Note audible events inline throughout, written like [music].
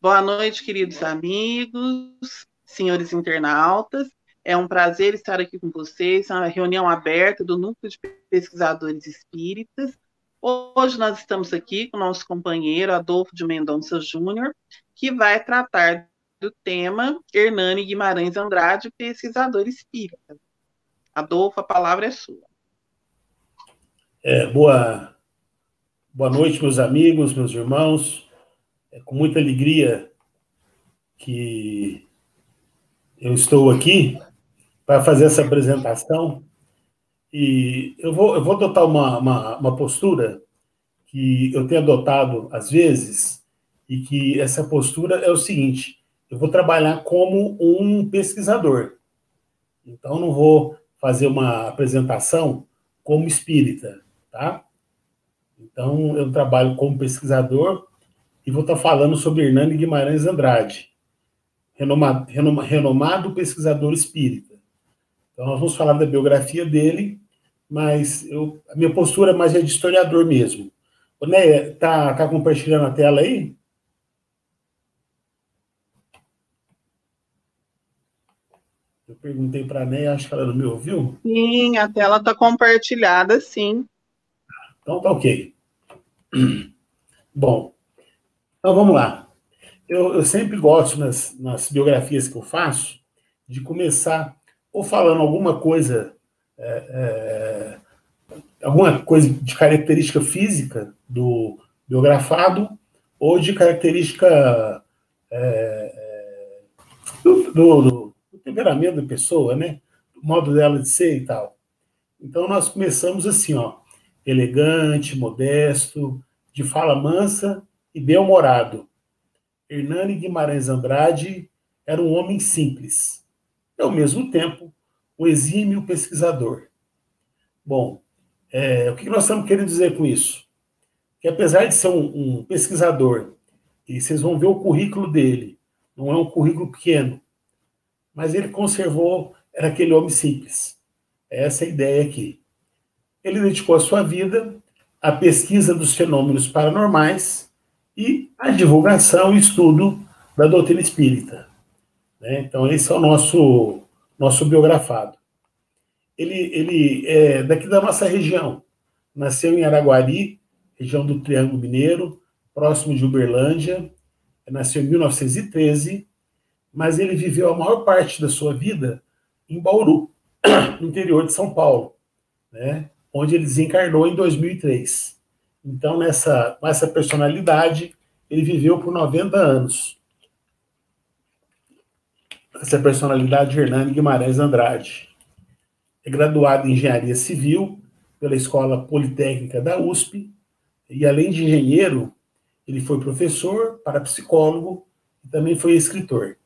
Boa noite, queridos amigos, senhores internautas. É um prazer estar aqui com vocês, uma reunião aberta do Núcleo de Pesquisadores Espíritas. Hoje nós estamos aqui com o nosso companheiro Adolfo de Mendonça Júnior, que vai tratar do tema Hernani Guimarães Andrade, pesquisador espírita. Adolfo, a palavra é sua. É, boa, boa noite, meus amigos, meus irmãos. É com muita alegria que eu estou aqui para fazer essa apresentação. E eu vou, eu vou adotar uma, uma, uma postura que eu tenho adotado às vezes, e que essa postura é o seguinte: eu vou trabalhar como um pesquisador. Então, não vou fazer uma apresentação como espírita, tá? Então, eu trabalho como pesquisador e vou estar falando sobre Hernani Guimarães Andrade, renomado, renomado pesquisador espírita. Então, nós vamos falar da biografia dele, mas eu, a minha postura é mais é de historiador mesmo. O Né, tá, tá compartilhando a tela aí? Eu perguntei para a Neia, acho que ela não me ouviu. Sim, a tela está compartilhada, sim. Então tá ok. Bom, então vamos lá. Eu, eu sempre gosto nas, nas, biografias que eu faço de começar ou falando alguma coisa, é, é, alguma coisa de característica física do biografado ou de característica é, é do, do, do, temperamento da pessoa, né? Do modo dela de ser e tal. Então nós começamos assim, ó, elegante, modesto, de fala mansa e bem-humorado. Hernani Guimarães Andrade era um homem simples e, ao mesmo tempo, um exímio pesquisador. Bom, é, o que nós estamos querendo dizer com isso? Que apesar de ser um, um pesquisador, e vocês vão ver o currículo dele, não é um currículo pequeno, mas ele conservou, era aquele homem simples. Essa é a ideia aqui. Ele dedicou a sua vida à pesquisa dos fenômenos paranormais e a divulgação e estudo da doutrina espírita. Né? Então, esse é o nosso, nosso biografado. Ele, ele é daqui da nossa região. Nasceu em Araguari, região do Triângulo Mineiro, próximo de Uberlândia. Nasceu em 1913, mas ele viveu a maior parte da sua vida em Bauru, no interior de São Paulo, né? onde ele desencarnou em 2003. Então, nessa, com essa personalidade, ele viveu por 90 anos. Essa personalidade de Hernani Guimarães Andrade. É graduado em Engenharia Civil pela Escola Politécnica da USP, e além de engenheiro, ele foi professor, parapsicólogo e também foi escritor.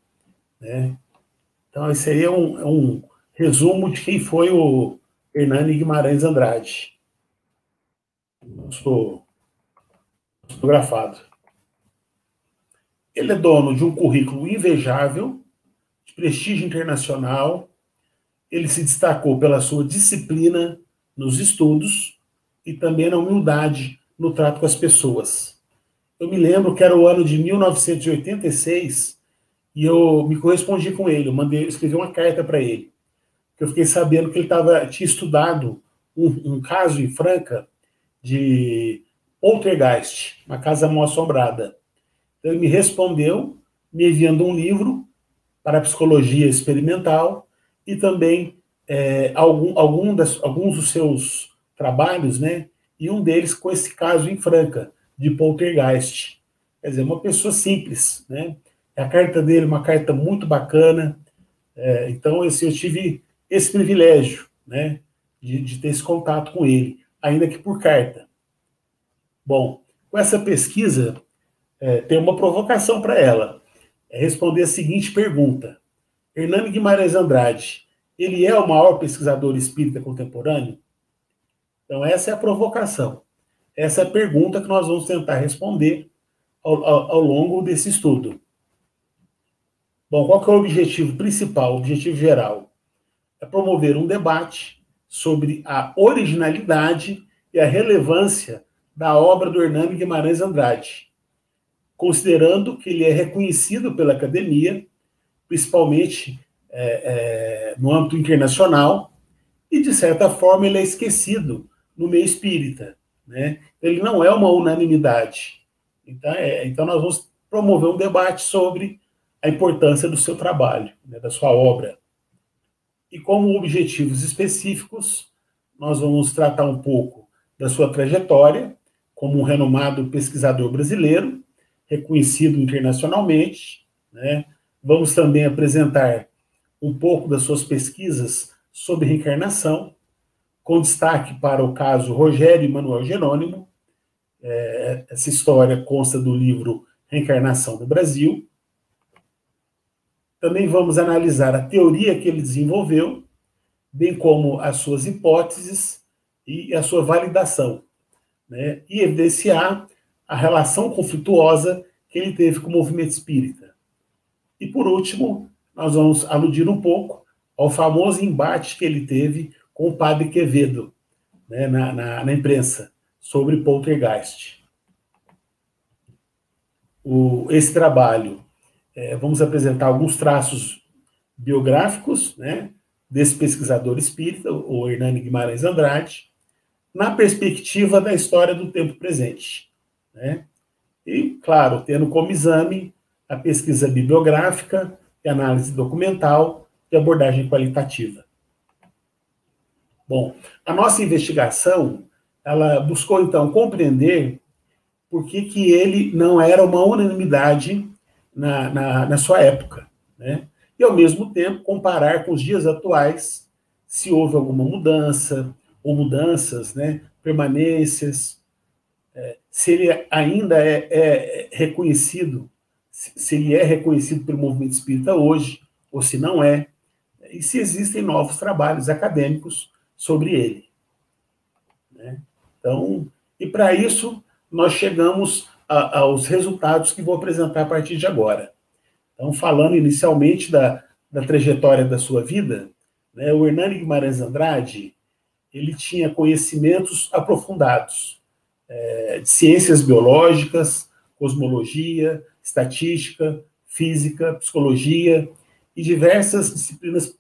Né? Então, esse aí é um, é um resumo de quem foi o Hernani Guimarães Andrade nosso fotografado. Ele é dono de um currículo invejável, de prestígio internacional. Ele se destacou pela sua disciplina nos estudos e também na humildade no trato com as pessoas. Eu me lembro que era o ano de 1986 e eu me correspondi com ele. Eu mandei, escrevi uma carta para ele. Eu fiquei sabendo que ele tava, tinha estudado um, um caso em Franca de Poltergeist, uma casa mal assombrada. Então, ele me respondeu, me enviando um livro para psicologia experimental e também é, algum, algum das, alguns dos seus trabalhos, né? E um deles com esse caso em Franca, de Poltergeist. Quer dizer, uma pessoa simples, né? A carta dele é uma carta muito bacana. É, então, assim, eu tive esse privilégio, né? De, de ter esse contato com ele ainda que por carta. Bom, com essa pesquisa, é, tem uma provocação para ela. É responder a seguinte pergunta. Hernani Guimarães Andrade, ele é o maior pesquisador espírita contemporâneo? Então, essa é a provocação. Essa é a pergunta que nós vamos tentar responder ao, ao, ao longo desse estudo. Bom, qual é o objetivo principal, o objetivo geral? É promover um debate sobre a originalidade e a relevância da obra do Hernani Guimarães Andrade, considerando que ele é reconhecido pela academia, principalmente é, é, no âmbito internacional, e, de certa forma, ele é esquecido no meio espírita. Né? Ele não é uma unanimidade. Então, é, então, nós vamos promover um debate sobre a importância do seu trabalho, né, da sua obra. E como objetivos específicos, nós vamos tratar um pouco da sua trajetória como um renomado pesquisador brasileiro, reconhecido internacionalmente. Né? Vamos também apresentar um pouco das suas pesquisas sobre reencarnação, com destaque para o caso Rogério e Manuel Jerônimo. É, essa história consta do livro Reencarnação no Brasil. Também vamos analisar a teoria que ele desenvolveu, bem como as suas hipóteses e a sua validação, né? e evidenciar a relação conflituosa que ele teve com o movimento espírita. E, por último, nós vamos aludir um pouco ao famoso embate que ele teve com o padre Quevedo, né, na, na, na, imprensa, sobre poltergeist. O, esse trabalho, é, vamos apresentar alguns traços biográficos né, desse pesquisador espírita, o Hernani Guimarães Andrade, na perspectiva da história do tempo presente. Né? E, claro, tendo como exame a pesquisa bibliográfica, e análise documental e abordagem qualitativa. Bom, a nossa investigação, ela buscou então compreender por que, que ele não era uma unanimidade na, na, na sua época, né? E ao mesmo tempo comparar com os dias atuais se houve alguma mudança ou mudanças, né? Permanências, é, se ele ainda é, é reconhecido se ele é reconhecido pelo movimento espírita hoje, ou se não é, e se existem novos trabalhos acadêmicos sobre ele. Né? Então, e para isso, nós chegamos aos resultados que vou apresentar a partir de agora. Então, falando inicialmente da, da trajetória da sua vida, né, o Hernani Guimarães Andrade, ele tinha conhecimentos aprofundados é, de ciências biológicas, cosmologia, estatística, física, psicologia e diversas disciplinas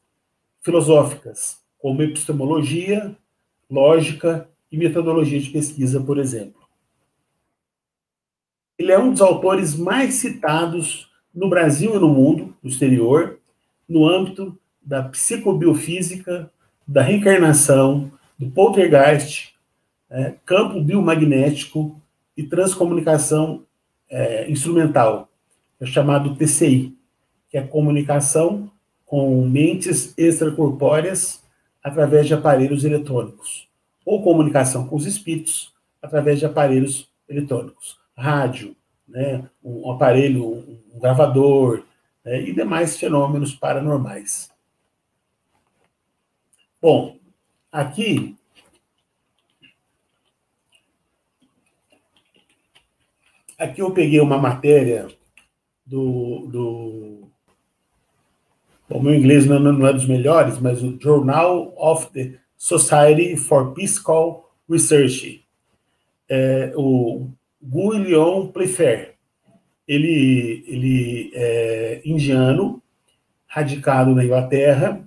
filosóficas, como epistemologia, lógica e metodologia de pesquisa, por exemplo. Ele é um dos autores mais citados no Brasil e no mundo, no exterior, no âmbito da psicobiofísica, da reencarnação, do poltergeist, é, campo biomagnético e transcomunicação é, instrumental, é chamado TCI, que é comunicação com mentes extracorpóreas através de aparelhos eletrônicos, ou comunicação com os espíritos através de aparelhos eletrônicos, rádio, né, um aparelho, um gravador né, e demais fenômenos paranormais. Bom, aqui Aqui eu peguei uma matéria do. do o meu inglês não, não é dos melhores, mas o Journal of the Society for Physical Research. É, o Guillaume Playfair. Ele, ele é indiano, radicado na Inglaterra,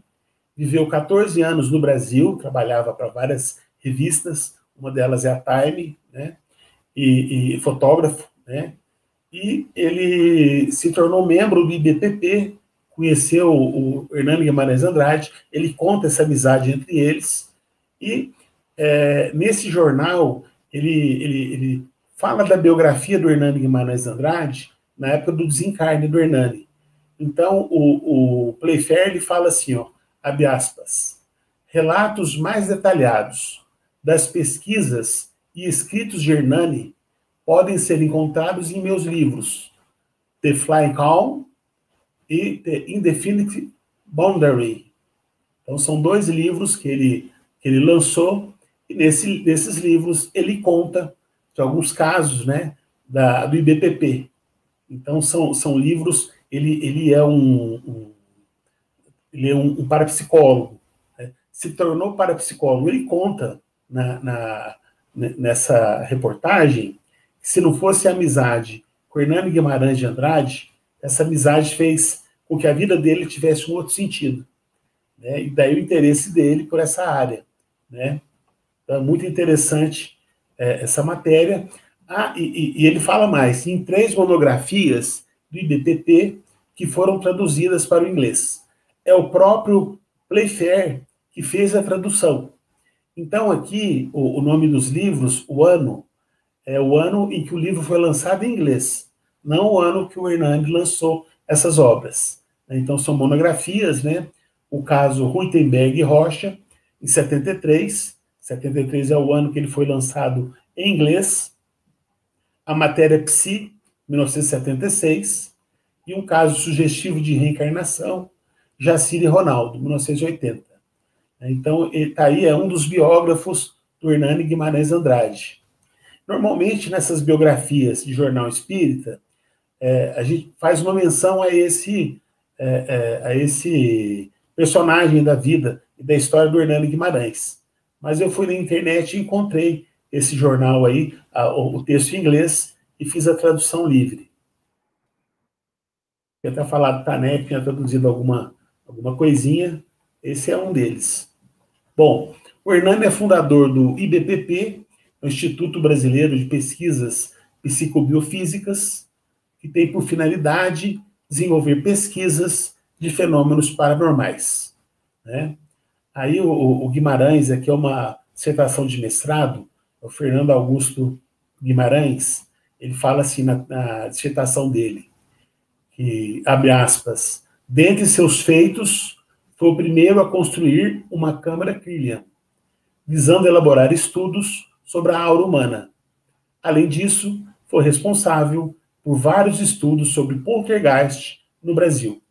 viveu 14 anos no Brasil, trabalhava para várias revistas, uma delas é a Time, né? E, e fotógrafo, né? E ele se tornou membro do IBPP, conheceu o Hernando Guimarães Andrade, ele conta essa amizade entre eles, e é, nesse jornal ele, ele, ele fala da biografia do Hernando Guimarães Andrade na época do desencarne do Hernani. Então, o, o Playfair ele fala assim, ó, abre aspas, relatos mais detalhados das pesquisas e escritos de Hernani podem ser encontrados em meus livros The Flying Calm e The Indefinite Boundary. Então, são dois livros que ele, que ele lançou, e nesse, nesses livros ele conta de alguns casos né, da, do IBPP. Então, são, são livros, ele, ele é um, um ele é um, um parapsicólogo, né? se tornou parapsicólogo. Ele conta na, na, nessa reportagem se não fosse a amizade com Hernani Guimarães de Andrade, essa amizade fez com que a vida dele tivesse um outro sentido. Né? E daí o interesse dele por essa área. Né? Então, é muito interessante é, essa matéria. Ah, e, e, ele fala mais, em três monografias do IBPP que foram traduzidas para o inglês. É o próprio Playfair que fez a tradução. Então, aqui, o, o nome dos livros, o ano, é o ano em que o livro foi lançado em inglês, não o ano que o Hernani lançou essas obras. Então, são monografias, né? O caso Ruitenberg e Rocha, em 73. 73 é o ano que ele foi lançado em inglês. A matéria Psi, 1976. E um caso sugestivo de reencarnação, Jacir e Ronaldo, 1980. Então, está aí, é um dos biógrafos do Hernani Guimarães Andrade. Normalmente, nessas biografias de jornal espírita, é, a gente faz uma menção a esse, é, é, a esse personagem da vida e da história do Hernani Guimarães. Mas eu fui na internet e encontrei esse jornal aí, a, o texto em inglês, e fiz a tradução livre. Eu até falado Tanep tinha traduzido alguma, alguma coisinha, esse é um deles. Bom, o Hernani é fundador do IBPP, Instituto Brasileiro de Pesquisas Psicobiofísicas, que tem por finalidade desenvolver pesquisas de fenômenos paranormais. Né? Aí o, o Guimarães, aqui é uma dissertação de mestrado, o Fernando Augusto Guimarães, ele fala assim na, na dissertação dele, que, abre aspas, dentre seus feitos, foi o primeiro a construir uma câmara Killian, visando elaborar estudos sobre a aura humana. Além disso, foi responsável por vários estudos sobre poltergeist no Brasil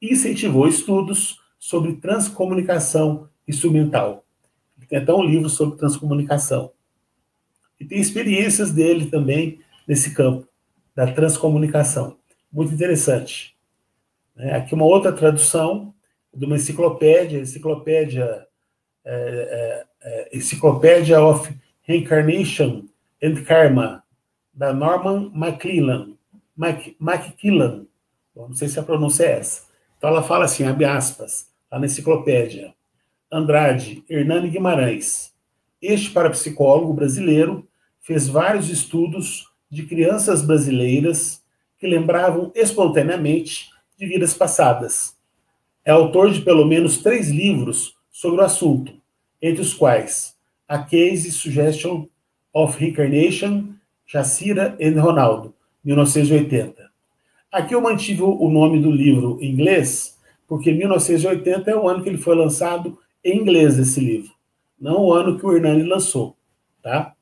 e incentivou estudos sobre transcomunicação instrumental. Tem até um livro sobre transcomunicação. E tem experiências dele também nesse campo da transcomunicação. Muito interessante. É, aqui uma outra tradução de uma enciclopédia, enciclopédia, é, é, é Encyclopedia of Reincarnation and Karma, da Norman McClellan. Mac, McClellan. Bom, não sei se a pronúncia é essa. Então ela fala assim, abre aspas, lá na enciclopédia. Andrade, Hernani Guimarães. Este parapsicólogo brasileiro fez vários estudos de crianças brasileiras que lembravam espontaneamente de vidas passadas. É autor de pelo menos três livros sobre o assunto, entre os quais a Case Suggestion of Reincarnation, Jacira e Ronaldo, 1980. Aqui eu mantive o nome do livro em inglês, porque 1980 é o ano que ele foi lançado em inglês, esse livro, não o ano que o Hernani lançou, tá?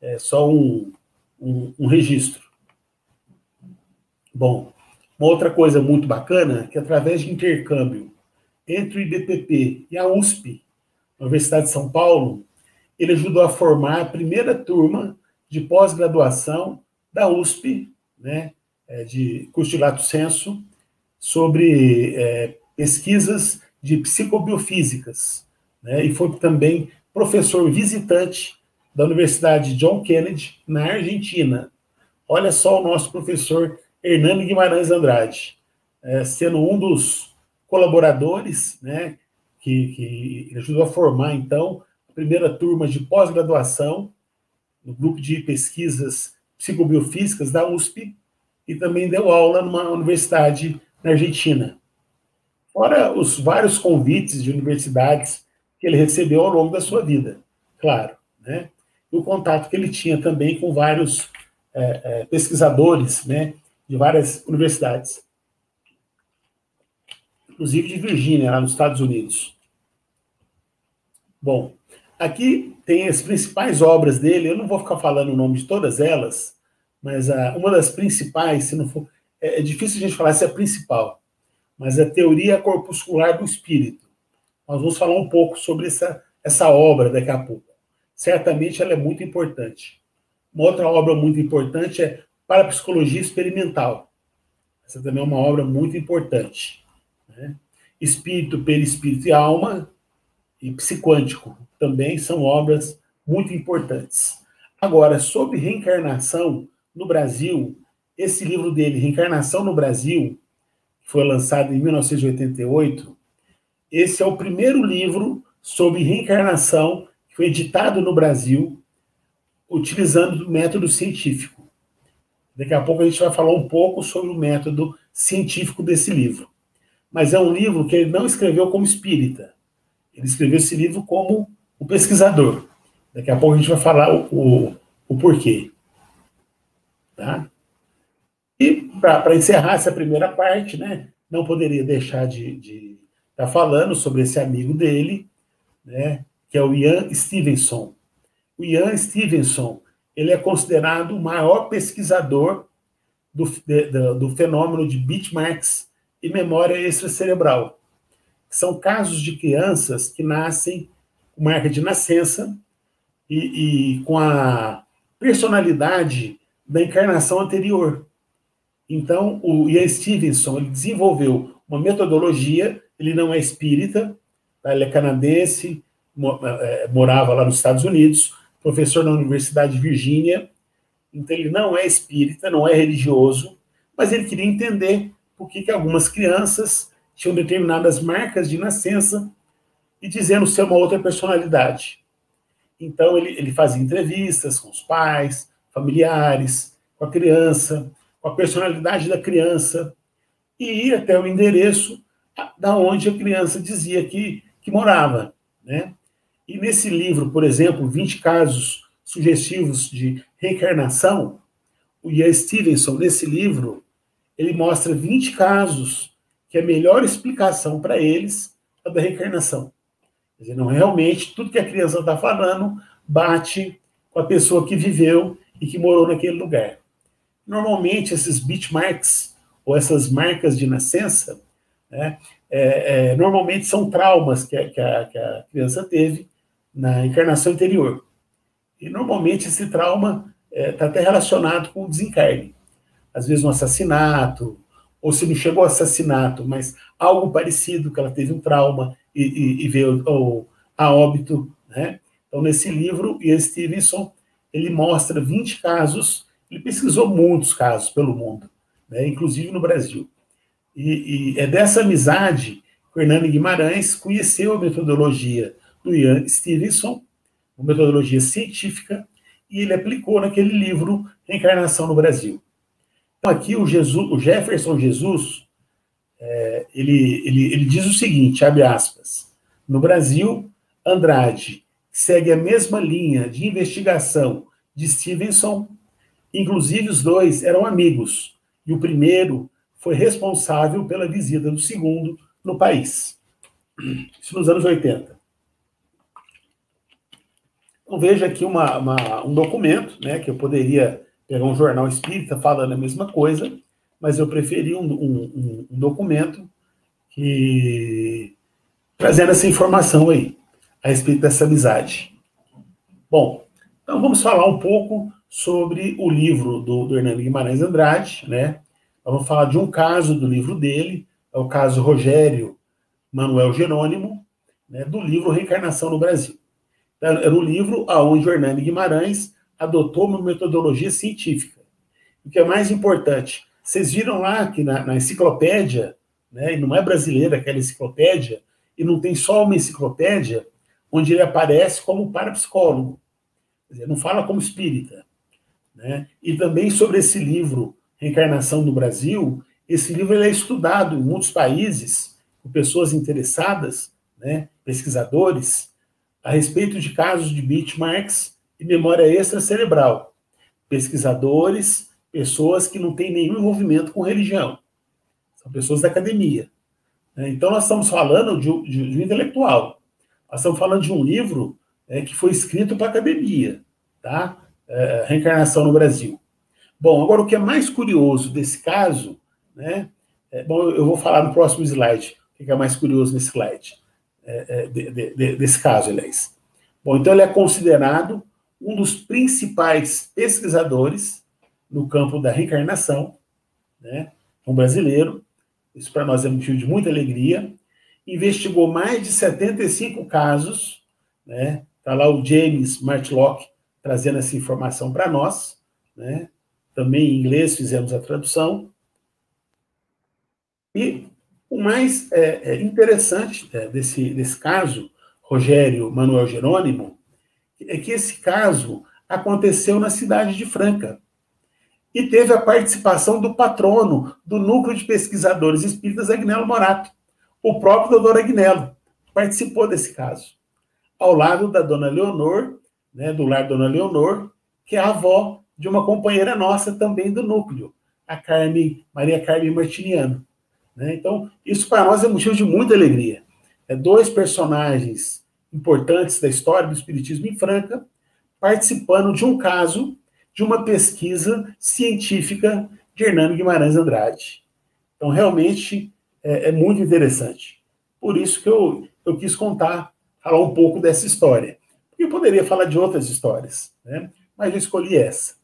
É só um, um, um registro. Bom, uma outra coisa muito bacana, que através de intercâmbio entre o IBPP e a USP, Universidade de São Paulo, ele ajudou a formar a primeira turma de pós-graduação da USP, né, é, de curso de lato senso, sobre é, pesquisas de psicobiofísicas, né, e foi também professor visitante da Universidade John Kennedy, na Argentina. Olha só o nosso professor Hernando Guimarães Andrade, é, sendo um dos colaboradores, né, que, que ajudou a formar, então, primeira turma de pós-graduação no grupo de pesquisas psicobiofísicas da USP e também deu aula numa universidade na Argentina. Fora os vários convites de universidades que ele recebeu ao longo da sua vida, claro, né? E o contato que ele tinha também com vários é, é, pesquisadores, né, de várias universidades, inclusive de Virgínia, lá nos Estados Unidos. Bom, Aqui tem as principais obras dele, eu não vou ficar falando o nome de todas elas, mas a, uma das principais, se não for. É, é difícil a gente falar se é principal, mas a teoria corpuscular do espírito. Nós vamos falar um pouco sobre essa, essa obra daqui a pouco. Certamente ela é muito importante. Uma outra obra muito importante é Parapsicologia Experimental. Essa também é uma obra muito importante. Né? Espírito, Perispírito e Alma, e Psiquântico, também são obras muito importantes. Agora, sobre reencarnação no Brasil, esse livro dele, Reencarnação no Brasil, foi lançado em 1988, esse é o primeiro livro sobre reencarnação que foi editado no Brasil, utilizando o método científico. Daqui a pouco a gente vai falar um pouco sobre o método científico desse livro. Mas é um livro que ele não escreveu como espírita. Ele escreveu esse livro como o pesquisador. Daqui a pouco a gente vai falar o, o, o porquê. Tá? E para encerrar essa primeira parte, né, não poderia deixar de estar tá falando sobre esse amigo dele, né, que é o Ian Stevenson. O Ian Stevenson ele é considerado o maior pesquisador do, de, do, do fenômeno de bitmarks e memória extracerebral. São casos de crianças que nascem com marca de nascença e, e com a personalidade da encarnação anterior. Então, o Ian Stevenson ele desenvolveu uma metodologia, ele não é espírita, tá? ele é canadense, é, morava lá nos Estados Unidos, professor na Universidade de Virgínia, então ele não é espírita, não é religioso, mas ele queria entender por que, que algumas crianças tinham determinadas marcas de nascença e dizendo ser uma outra personalidade. Então ele, ele fazia entrevistas com os pais, familiares, com a criança, com a personalidade da criança, e ia até o endereço da onde a criança dizia que, que morava. Né? E nesse livro, por exemplo, 20 casos sugestivos de reencarnação, o Ian Stevenson, nesse livro, ele mostra 20 casos que a melhor explicação para eles é da reencarnação. Quer dizer, não realmente tudo que a criança está falando bate com a pessoa que viveu e que morou naquele lugar. Normalmente, esses bitmarks, ou essas marcas de nascença, né, é, é, normalmente são traumas que a, que, a, que a, criança teve na encarnação anterior. E normalmente esse trauma está é, tá até relacionado com o desencarne. Às vezes um assassinato, ou se não chegou ao assassinato, mas algo parecido, que ela teve um trauma e, e, e veio ao, a óbito. Né? Então, nesse livro, Ian Stevenson, ele mostra 20 casos, ele pesquisou muitos casos pelo mundo, né? inclusive no Brasil. E, e é dessa amizade que o Hernani Guimarães conheceu a metodologia do Ian Stevenson, uma metodologia científica, e ele aplicou naquele livro Reencarnação no Brasil. Então, aqui o, Jesus, o Jefferson Jesus, é, ele, ele, ele diz o seguinte, abre aspas, no Brasil, Andrade segue a mesma linha de investigação de Stevenson, inclusive os dois eram amigos, e o primeiro foi responsável pela visita do segundo no país. Isso nos anos 80. Então, veja aqui uma, uma, um documento, né, que eu poderia pegar um jornal espírita falando a mesma coisa, mas eu preferi um, um, um documento que trazendo essa informação aí a respeito dessa amizade. Bom, então vamos falar um pouco sobre o livro do, do Hernando Guimarães Andrade, né? Vamos falar de um caso do livro dele, é o caso Rogério Manuel Jerônimo, né, do livro Reencarnação no Brasil. Era um livro onde o Hernani Guimarães adotou uma metodologia científica. O que é mais importante, vocês viram lá que na, na enciclopédia, né, e não é brasileira aquela enciclopédia, e não tem só uma enciclopédia onde ele aparece como parapsicólogo, quer dizer, não fala como espírita. Né? E também sobre esse livro, Reencarnação no Brasil, esse livro é estudado em muitos países, por pessoas interessadas, né, pesquisadores, a respeito de casos de bitmarks e memória extracerebral. Pesquisadores, pessoas que não têm nenhum envolvimento com religião. São pessoas da academia. Né? Então, nós estamos falando de, de, de um intelectual. Nós estamos falando de um livro é, que foi escrito para a academia, tá? É, Reencarnação no Brasil. Bom, agora o que é mais curioso desse caso, né? É, bom, eu vou falar no próximo slide o que é mais curioso nesse slide. É, é, de, de, desse caso, aliás. Bom, então ele é considerado um dos principais pesquisadores no campo da reencarnação, né? Um brasileiro, isso para nós é motivo de muita alegria. Investigou mais de 75 casos, né? Está lá o James Martlock trazendo essa informação para nós, né? também em inglês fizemos a tradução. E o mais é, é interessante é, desse, desse caso, Rogério Manuel Jerônimo, é que esse caso aconteceu na cidade de Franca. E teve a participação do patrono do Núcleo de Pesquisadores Espíritas, Agnello Morato. O próprio doutor Agnello participou desse caso. Ao lado da dona Leonor, né, do lar Dona Leonor, que é a avó de uma companheira nossa também do núcleo, a Carmen, Maria Carmen Martiniano. Né? Então, isso para nós é motivo de muita alegria. É dois personagens importantes da história do Espiritismo em Franca, participando de um caso de uma pesquisa científica de Hernando Guimarães Andrade. Então, realmente, é, é muito interessante. Por isso que eu, eu quis contar, falar um pouco dessa história. Eu poderia falar de outras histórias, né? mas eu escolhi essa.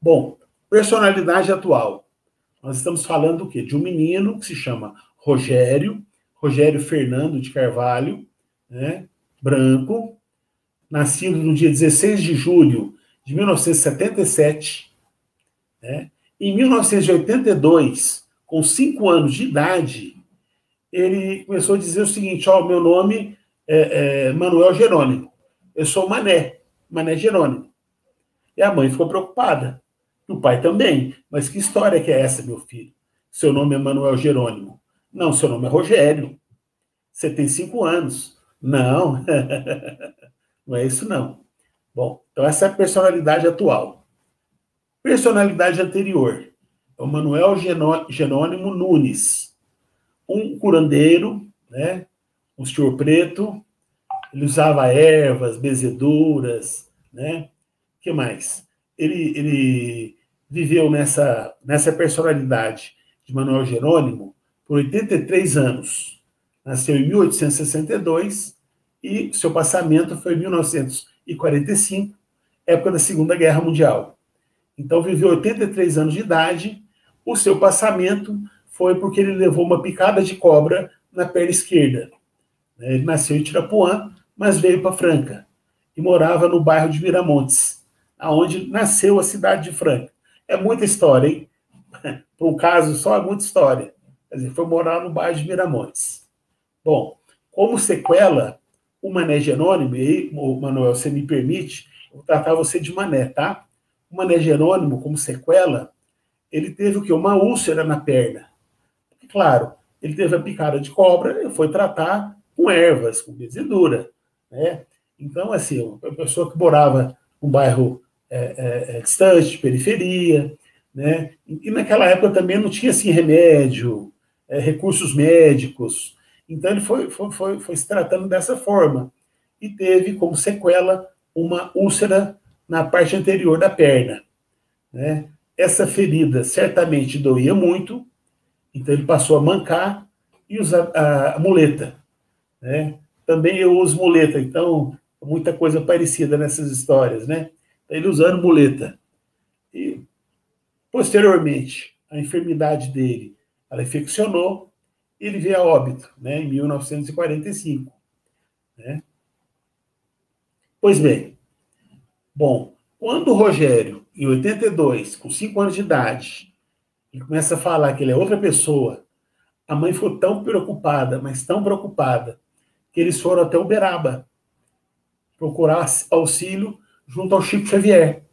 Bom, personalidade atual. Nós estamos falando do quê? De um menino que se chama Rogério, Rogério Fernando de Carvalho, né? branco, nascido no dia 16 de julho de 1977. Né? Em 1982, com cinco anos de idade, ele começou a dizer o seguinte: ó, oh, meu nome é, é Manuel Jerônimo. Eu sou Mané, Mané Jerônimo. E a mãe ficou preocupada. E o pai também. Mas que história que é essa, meu filho? Seu nome é Manuel Jerônimo. Não, seu nome é Rogério. Você tem cinco anos. Não, [laughs] não é isso não. Bom, então essa é a personalidade atual. Personalidade anterior é o Manuel Jerônimo Nunes, um curandeiro, né? um senhor preto, ele usava ervas, bezeduras, né? O que mais? Ele, ele viveu nessa, nessa personalidade de Manuel Jerônimo por 83 anos. Nasceu em 1862 e seu passamento foi em 1945, época da Segunda Guerra Mundial. Então viveu 83 anos de idade. O seu passamento foi porque ele levou uma picada de cobra na perna esquerda. Ele nasceu em Tirapuã mas veio para Franca e morava no bairro de Miramontes, aonde nasceu a cidade de Franca. É muita história, hein? [laughs] Para um caso só é muita história. Quer dizer, foi morar no bairro de Miramontes. Bom, como sequela, o Mané Jerônimo, e o Manuel, você me permite, eu vou tratar você de Mané, tá? O Mané Jerônimo, como sequela, ele teve o quê? Uma úlcera na perna. Claro, ele teve a picada de cobra e foi tratar com ervas, com benzedura. Né? Então, assim, a pessoa que morava num bairro é, é, é, distante, periferia, né? E naquela época também não tinha assim remédio, é, recursos médicos. Então ele foi, foi, foi, foi se tratando dessa forma e teve como sequela uma úlcera na parte anterior da perna. Né? Essa ferida certamente doía muito, então ele passou a mancar e usar a muleta. Né? Também eu uso muleta, então muita coisa parecida nessas histórias, né? Ele usando muleta. E, posteriormente, a enfermidade dele, ela infeccionou, ele veio a óbito, né, em 1945. Né? Pois bem, bom, quando o Rogério, em 82, com 5 anos de idade, ele começa a falar que ele é outra pessoa, a mãe ficou tão preocupada, mas tão preocupada, que eles foram até Uberaba procurar auxílio junto ao Chico Xavier.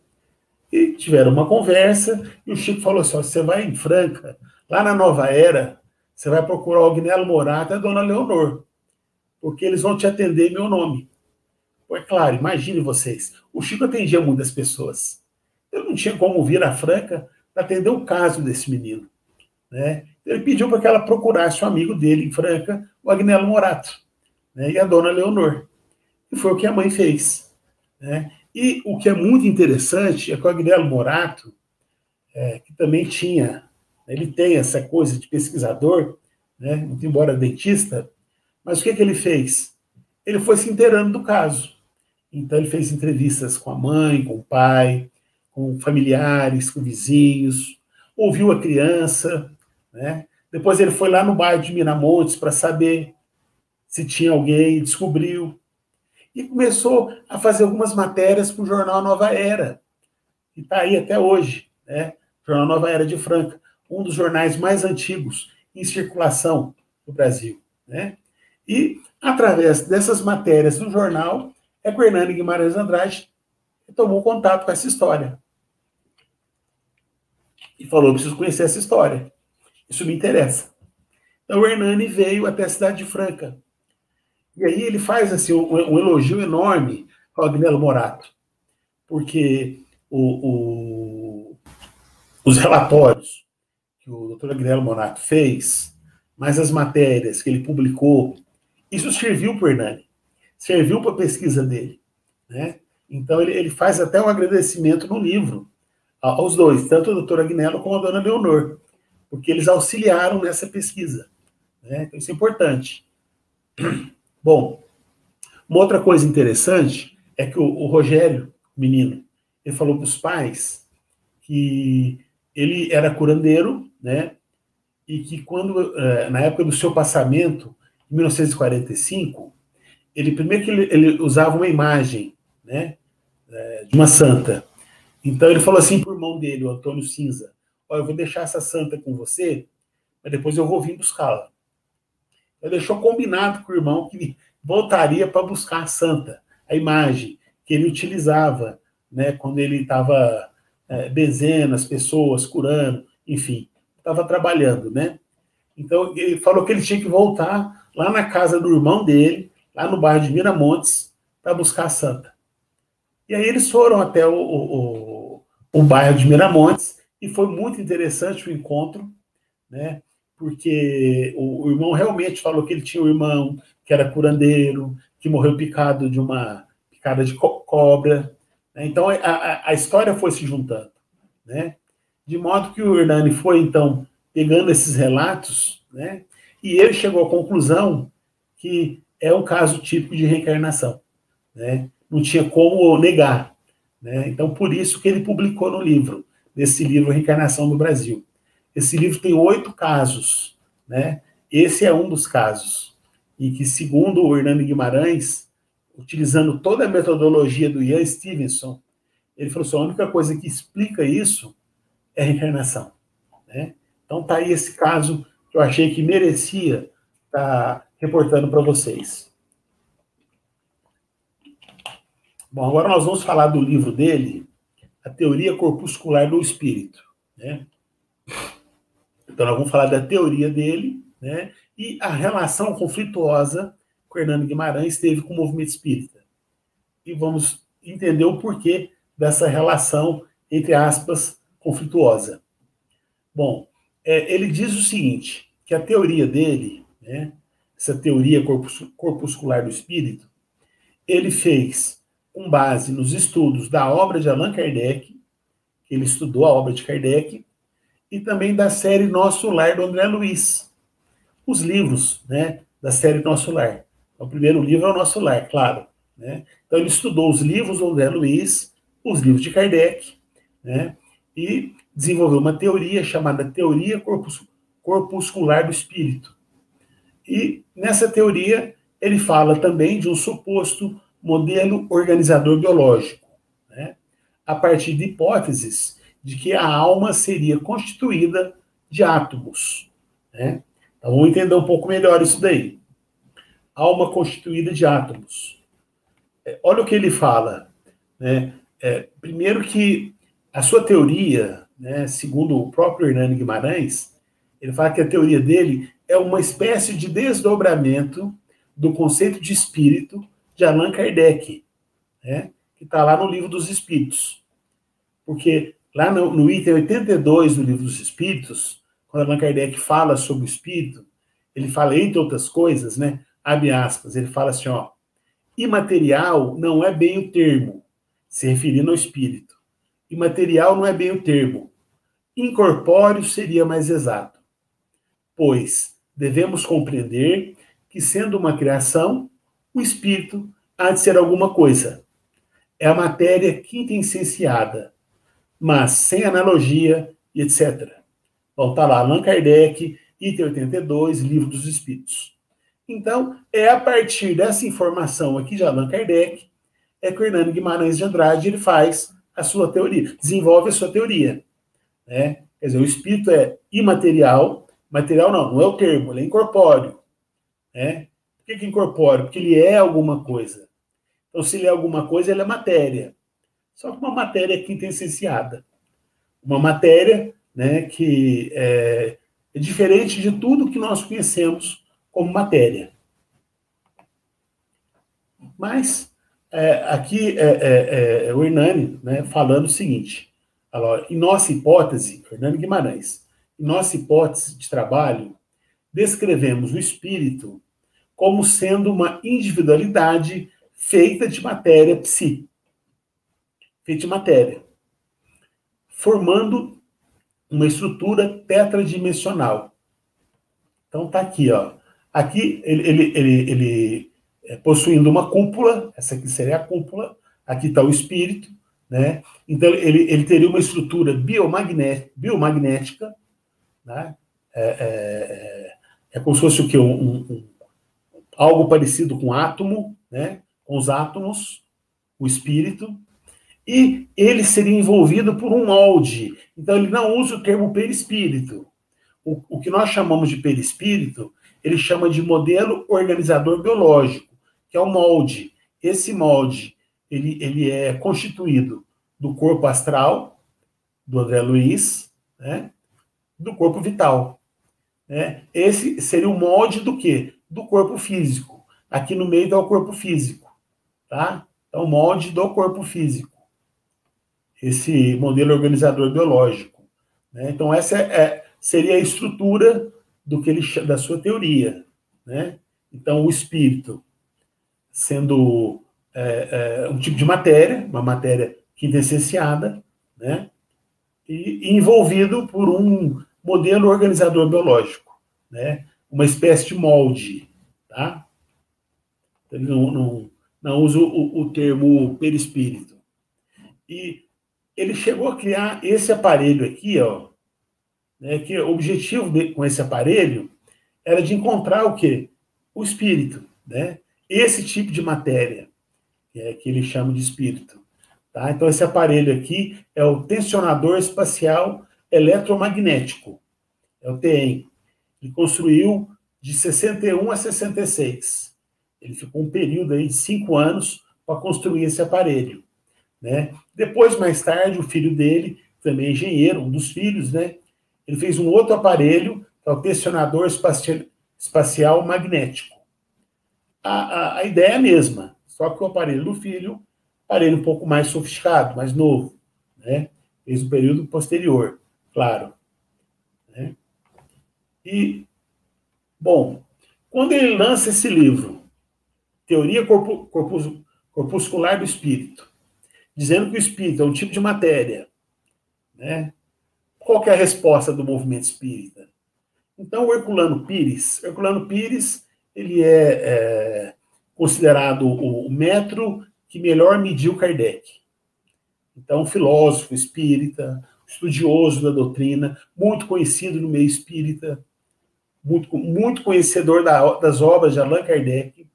E tiveram uma conversa, e o Chico falou assim: você vai em Franca, lá na Nova Era, você vai procurar o Agnello Morato e a Dona Leonor, porque eles vão te atender em meu nome. Pois é claro, imagine vocês, o Chico atendia muitas pessoas. Eu não tinha como vir a Franca para atender o caso desse menino. Né? Ele pediu para que ela procurasse o um amigo dele em Franca, o Agnello Morato né, e a dona Leonor. E foi o que a mãe fez. Né? E o que é muito interessante é que o Agnello Morato, é, que também tinha, ele tem essa coisa de pesquisador, né, muito embora dentista, mas o que, que ele fez? Ele foi se inteirando do caso. Então, ele fez entrevistas com a mãe, com o pai, com familiares, com vizinhos, ouviu a criança, né? Depois ele foi lá no bairro de Miramontes para saber se tinha alguém, descobriu. E começou a fazer algumas matérias para o jornal Nova Era, que está aí até hoje, né? Jornal Nova Era de Franca, um dos jornais mais antigos em circulação no Brasil. Né? E, através dessas matérias do jornal, é que o Hernani Guimarães Andrade tomou contato com essa história. E falou: preciso conhecer essa história. Isso me interessa. Então, o Hernani veio até a cidade de Franca. E aí ele faz assim, um, um elogio enorme ao Agnello Morato, porque o, o, os relatórios que o doutor Agnello Morato fez, mais as matérias que ele publicou, isso serviu para o Hernani, serviu para a pesquisa dele. Né? Então ele, ele faz até um agradecimento no livro aos dois, tanto o doutor Agnello como a dona Leonor, porque eles auxiliaram nessa pesquisa. Né? Então, isso é importante. Bom, uma outra coisa interessante é que o, o Rogério, menino, ele falou para os pais que ele era curandeiro, né? E que quando, eh, na época do seu passamento, em 1945, ele primeiro que ele, ele usava uma imagem, né? Eh, de uma santa. Então ele falou assim para o irmão dele, o Antônio Cinza: Olha, eu vou deixar essa santa com você, mas depois eu vou vir buscá-la. Ele deixou combinado com o irmão que voltaria para buscar a santa, a imagem que ele utilizava, né, quando ele estava é, as pessoas, curando, enfim, estava trabalhando, né? Então ele falou que ele tinha que voltar lá na casa do irmão dele, lá no bairro de Miramontes, para buscar a santa. E aí eles foram até o, o, o, o bairro de Miramontes e foi muito interessante o encontro, né? Porque o, o, irmão realmente falou que ele tinha um irmão que era curandeiro, que morreu picado de uma picada de co cobra. Né? Então a, a, história foi se juntando, né? De modo que o Hernani foi então pegando esses relatos, né? E ele chegou à conclusão que é um caso típico de reencarnação, né? Não tinha como negar, né? Então por isso que ele publicou no livro, nesse livro Reencarnação do Brasil. Esse livro tem oito casos, né? Esse é um dos casos. E que, segundo o Hernani Guimarães, utilizando toda a metodologia do Ian Stevenson, ele falou assim: a única coisa que explica isso é a reencarnação. Né? Então tá aí esse caso que eu achei que merecia estar tá reportando para vocês. Bom, agora nós vamos falar do livro dele, A Teoria Corpuscular do Espírito. Né? Então, nós vamos falar da teoria dele, né? E a relação conflituosa que o Hernando Guimarães teve com o movimento espírita. E vamos entender o porquê dessa relação, entre aspas, conflituosa. Bom, é, ele diz o seguinte, que a teoria dele, né, essa teoria corpuscular do espírito, ele fez com base nos estudos da obra de Allan Kardec, ele estudou a obra de Kardec, e também da série Nosso Lar, do André Luiz. Os livros né, da série Nosso Lar. O primeiro livro é o Nosso Lar, claro. Né? Então, ele estudou os livros do André Luiz, os livros de Kardec, né? e desenvolveu uma teoria chamada Teoria Corpus Corpuscular do Espírito. E nessa teoria, ele fala também de um suposto modelo organizador biológico, né? a partir de hipóteses de que a alma seria constituída de átomos. Né? Então vamos entender um pouco melhor isso daí. Alma constituída de átomos. É, olha o que ele fala. Né? É, primeiro que a sua teoria, né, segundo o próprio Hernani Guimarães, ele fala que a teoria dele é uma espécie de desdobramento do conceito de espírito de Allan Kardec, né, que está lá no livro dos Espíritos. Porque Lá no, no item 82 do Livro dos Espíritos, quando Allan Kardec fala sobre o espírito, ele fala, entre outras coisas, né? Abre aspas, ele fala assim, ó. Imaterial não é bem o termo, se referindo ao espírito. Imaterial não é bem o termo. Incorpóreo seria mais exato. Pois devemos compreender que, sendo uma criação, o espírito há de ser alguma coisa. É a matéria quintessenciada, mas sem analogia etc. Bom, tá lá, Allan Kardec, item 82, Livro dos Espíritos. Então, é a partir dessa informação aqui de Allan Kardec, é que o Hernani Guimarães de Andrade ele faz a sua teoria, desenvolve a sua teoria. Né? Quer dizer, o espírito é imaterial, material não, não é o termo, ele é incorpóreo. Né? Por que, que incorpóreo? Porque ele é alguma coisa. Então, se ele é alguma coisa, ele é matéria. Só que uma matéria quintessenciada. Uma matéria né, que é, é diferente de tudo que nós conhecemos como matéria. Mas é, aqui é, é, é, o Hernani né, falando o seguinte: em nossa hipótese, Hernani Guimarães, em nossa hipótese de trabalho, descrevemos o espírito como sendo uma individualidade feita de matéria psi, feita de matéria, formando uma estrutura tetradimensional. Então tá aqui, ó. Aqui ele, ele, ele, ele é, possuindo uma cúpula, essa aqui seria a cúpula, aqui está o espírito, né? Então ele, ele teria uma estrutura biomagnética, biomagnética né? É, é, é, como se fosse o que um, um, algo parecido com átomo, né? Com os átomos, o espírito, e ele seria envolvido por um molde. Então ele não usa o termo perispírito. O, o que nós chamamos de perispírito, ele chama de modelo organizador biológico que é o molde. Esse molde, ele, ele é constituído do corpo astral, do André Luiz, né? do corpo vital. Né? Esse seria o molde do quê? Do corpo físico. Aqui no meio está o corpo físico. Tá? É o molde do corpo físico. Esse modelo organizador biológico. Né? Então, essa é, seria a estrutura do que ele, da sua teoria. Né? Então, o espírito sendo é, é, um tipo de matéria, uma matéria quintessenciada, né? E, e envolvido por um modelo organizador biológico, né? Uma espécie de molde, tá? Ele não, não, não usa o, o termo perispírito. E ele chegou a criar esse aparelho aqui, ó, né, que o objetivo de, com esse aparelho era de encontrar o quê? O espírito, né? esse tipo de matéria, que, é, que ele chama de espírito. Tá? Então, esse aparelho aqui é o tensionador espacial eletromagnético, é o TEM. Ele construiu de 61 a 66. Ele ficou um período aí de cinco anos para construir esse aparelho. Né? Depois, mais tarde, o filho dele, também engenheiro, um dos filhos, né? ele fez um outro aparelho, que é o tensionador espacial, magnético a, a, a ideia é a mesma, só que o aparelho do filho, aparelho um pouco mais sofisticado, mais novo, né? Fez um período posterior, claro. Né? E, bom, quando ele lança esse livro, Teoria Corpu, Corpus, Corpuscular do Espírito, dizendo que o espírito é um tipo de matéria, né? Qual é a resposta do movimento espírita? Então, o Herculano Pires, Herculano Pires ele é, é considerado o, metro que melhor mediu Kardec. Então, filósofo espírita, estudioso da doutrina, muito conhecido no meio espírita, muito, muito conhecedor da, das obras de Allan Kardec.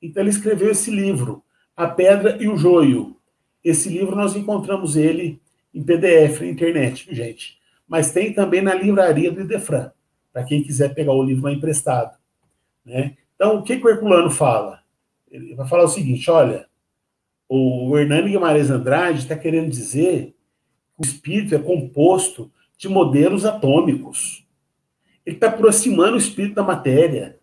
Então, ele escreveu esse livro, A Pedra e o Joio. Esse livro nós encontramos ele em PDF na internet, gente. Mas tem também na livraria do Idefran, para quem quiser pegar o livro emprestado. Né? Então, o que, que o Herculano fala? Ele vai falar o seguinte: olha, o Hernani Guimarães Andrade está querendo dizer que o espírito é composto de modelos atômicos. Ele está aproximando o espírito da matéria.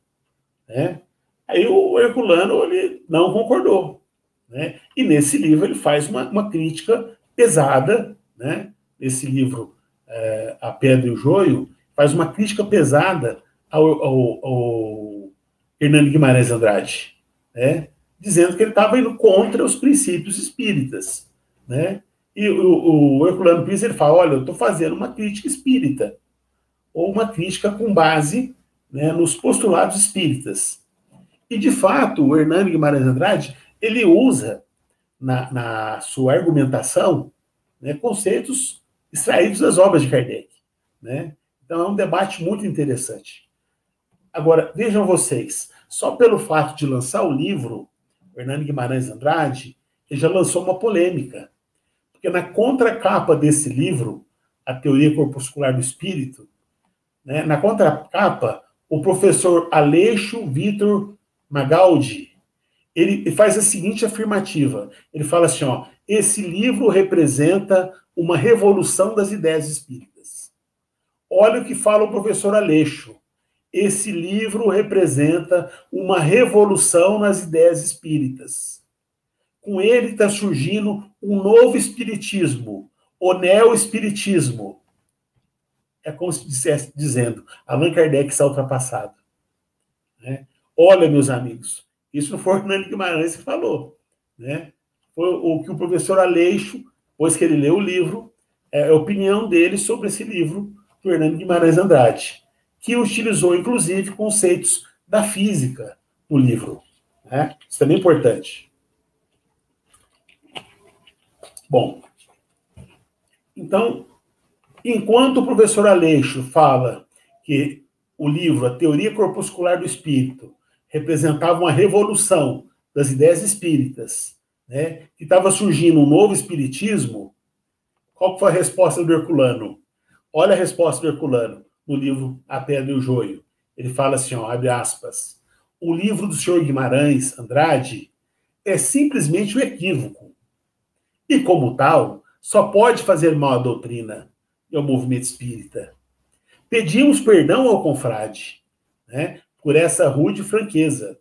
Né? Aí o Herculano ele não concordou. Né? E nesse livro ele faz uma, uma crítica pesada, né? nesse livro é, A Pedra e o Joio, faz uma crítica pesada ao, ao, ao Guimarães Andrade, né? dizendo que ele estava indo contra os princípios espíritas. Né? E o, o Herculano Pires ele fala: olha, eu estou fazendo uma crítica espírita, ou uma crítica com base né, nos postulados espíritas. E, de fato, o Hernani Guimarães Andrade ele usa na, na sua argumentação né, conceitos extraídos das obras de Kardec. Né? Então, é um debate muito interessante. Agora, vejam vocês, só pelo fato de lançar o livro, Hernani Guimarães Andrade, ele já lançou uma polêmica. Porque na contracapa desse livro, A Teoria Corpuscular do Espírito, né, na contracapa, o professor Aleixo Vitor Magaldi, ele faz a seguinte afirmativa. Ele fala assim, ó, esse livro representa uma revolução das ideias espíritas. Olha o que fala o professor Aleixo. Esse livro representa uma revolução nas ideias espíritas. Com ele está surgindo um novo espiritismo, o neo-espiritismo. É como se dissesse dizendo, Allan Kardec está ultrapassado. Né? Olha, meus amigos, isso não foi o Hernani Guimarães que falou. Né? Foi o que o professor Aleixo, depois que ele leu o livro, é a opinião dele sobre esse livro do Hernani Guimarães Andrade que utilizou, inclusive, conceitos da física no livro. Né? Isso também é importante. Bom, então, enquanto o professor Aleixo fala que o livro A Teoria Corpuscular do Espírito representava uma revolução das ideias espíritas, né, que estava surgindo um novo espiritismo, qual foi a resposta do Herculano? Olha a resposta do Herculano no livro A Pedra e o Joio. Ele fala assim, ó, abre aspas, o livro do senhor Guimarães Andrade é simplesmente um equívoco. E, como tal, só pode fazer mal à doutrina e ao movimento espírita. Pedimos perdão ao confrade né, por essa rude franqueza,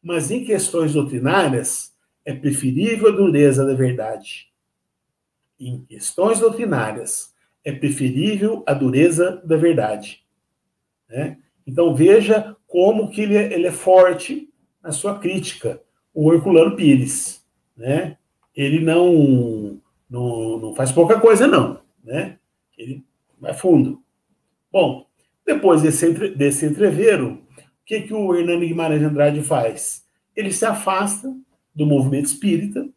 mas em questões doutrinárias é preferível a dureza da verdade. Em questões doutrinárias é preferível a dureza da verdade. Né? Então veja como que ele é, ele é, forte na sua crítica, o Herculano Pires. Né? Ele não, não, não faz pouca coisa, não. Né? Ele vai fundo. Bom, depois desse, desse entreveiro, que, que o Hernani Guimarães Andrade faz? Ele se afasta do movimento espírita,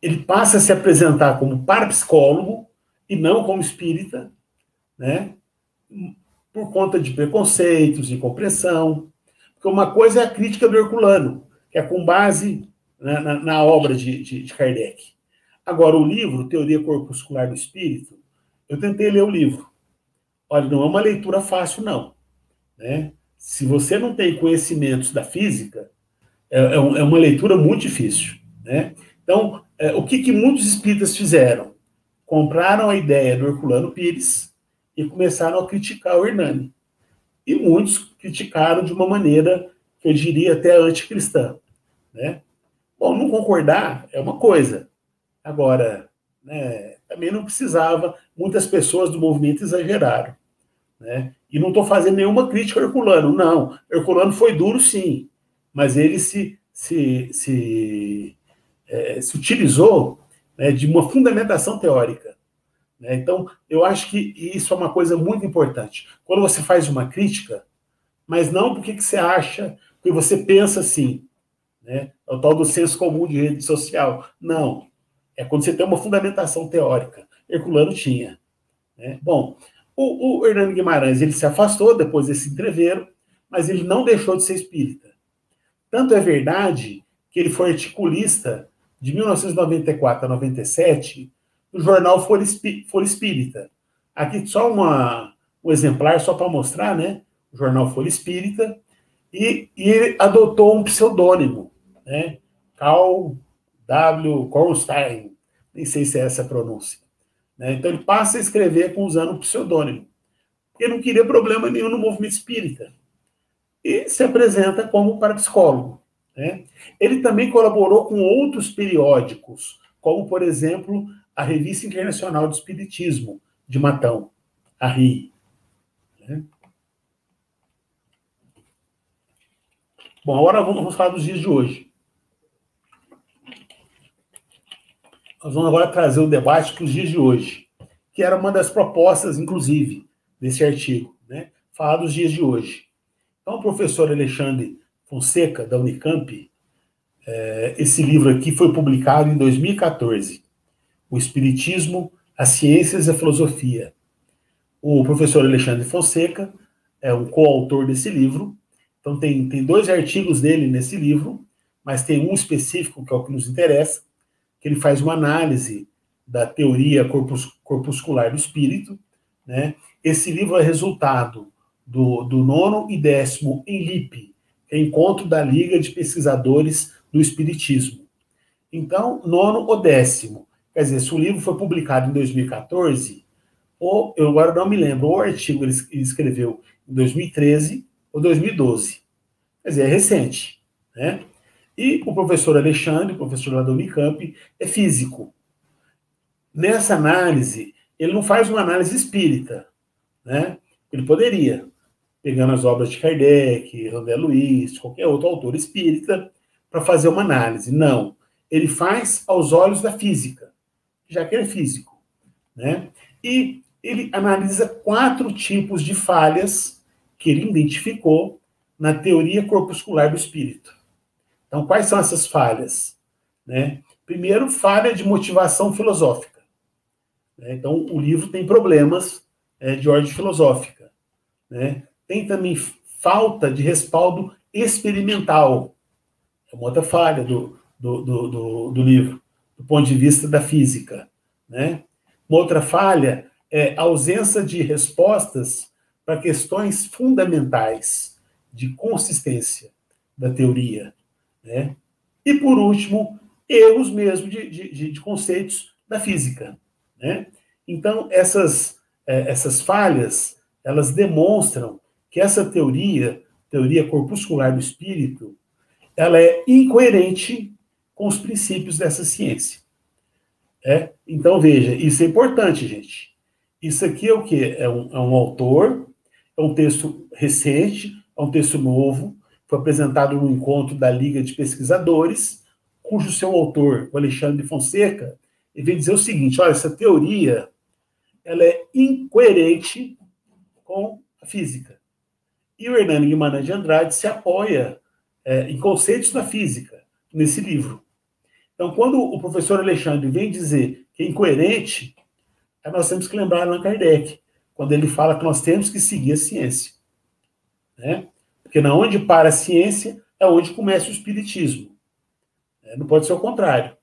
ele passa a se apresentar como parapsicólogo, e não como espírita, né? Por conta de preconceitos, incompreensão. Porque uma coisa é a crítica do Herculano, que é com base na, na, na obra de, de, de Kardec. Agora, o livro, Teoria Corpuscular do Espírito, eu tentei ler o livro. Olha, não é uma leitura fácil, não. Né? Se você não tem conhecimentos da física, é, é, é uma leitura muito difícil. Né? Então, é, o que, que muitos espíritas fizeram? compraram a ideia do Herculano Pires e começaram a criticar o Hernani. E muitos criticaram de uma maneira que eu diria até anticristã. Né? Bom, não concordar é uma coisa. Agora, né, também não precisava, muitas pessoas do movimento exageraram. Né? E não estou fazendo nenhuma crítica ao Herculano, não. Herculano foi duro, sim, mas ele se, se, se, é, se utilizou né, de uma fundamentação teórica. Né? Então, eu acho que isso é uma coisa muito importante. Quando você faz uma crítica, mas não porque que você acha, porque você pensa assim, né? é o tal do senso comum de rede social. Não. É quando você tem uma fundamentação teórica. Herculano tinha. Né? Bom, o, o Hernando Guimarães ele se afastou depois desse entreveiro, mas ele não deixou de ser espírita. Tanto é verdade que ele foi articulista de 1994 a 97, no jornal Folha, Espírita. Aqui só uma, um exemplar, só para mostrar, né? O jornal Folha Espírita. E, e ele adotou um pseudônimo, né? Carl W. Kornstein, nem sei se é essa a pronúncia. Né? Então ele passa a escrever usando um pseudônimo. Porque não queria problema nenhum no movimento espírita. E se apresenta como parapsicólogo. Né? Ele também colaborou com outros periódicos, como, por exemplo, a Revista Internacional de Espiritismo, de Matão, a RI. Né? Bom, agora vamos falar dos dias de hoje. Nós vamos agora trazer o debate para os dias de hoje, que era uma das propostas, inclusive, desse artigo, né? Falar dos dias de hoje. Então, o professor Alexandre Fonseca, da Unicamp, é, esse livro aqui foi publicado em 2014. O Espiritismo, as Ciências e a Filosofia. O professor Alexandre Fonseca é um coautor desse livro. Então, tem, tem dois artigos dele nesse livro, mas tem um específico, que é o que nos interessa, que ele faz uma análise da teoria corpus, corpuscular do espírito. Né? Esse livro é resultado do, do nono e décimo ENLIP, é Encontro da Liga de Pesquisadores do Espiritismo. Então, nono ou décimo. Quer dizer, se o livro foi publicado em 2014, ou eu agora não me lembro, o artigo ele escreveu em 2013 ou 2012. Quer dizer, é recente. Né? E o professor Alexandre, professor lá do Unicamp, é físico. Nessa análise, ele não faz uma análise espírita. Né? Ele poderia, pegando as obras de Kardec, André Luiz, qualquer outro autor espírita, para fazer uma análise. Não. Ele faz aos olhos da física, já que ele é físico. Né? E ele analisa quatro tipos de falhas que ele identificou na teoria corpuscular do espírito. Então, quais são essas falhas? Né? Primeiro, falha de motivação filosófica. Né? Então, o livro tem problemas é, de ordem filosófica. Né? Tem também falta de respaldo experimental. É uma outra falha do, do, do, do, do livro, do ponto de vista da física. Né? Uma outra falha é ausência de respostas para questões fundamentais de consistência da teoria. Né? E, por último, erros mesmo de, de, de conceitos da física. Né? Então, essas, é, essas falhas, elas demonstram que essa teoria, teoria corpuscular do espírito, ela é incoerente com os princípios dessa ciência. É? Então, veja, isso é importante, gente. Isso aqui é o quê? É um, é um autor, é um texto recente, é um texto novo, foi apresentado no encontro da Liga de Pesquisadores, cujo seu autor, o Alexandre Fonseca, ele vem dizer o seguinte: olha, essa teoria ela é incoerente com a física. E o Hernani Guimarães de Andrade se apoia é, em conceitos da física nesse livro. Então, quando o professor Alexandre vem dizer que é incoerente, nós temos que lembrar Allan Kardec, quando ele fala que nós temos que seguir a ciência. Né? Porque na onde para a ciência é onde começa o espiritismo. É, não pode ser o contrário.